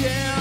again.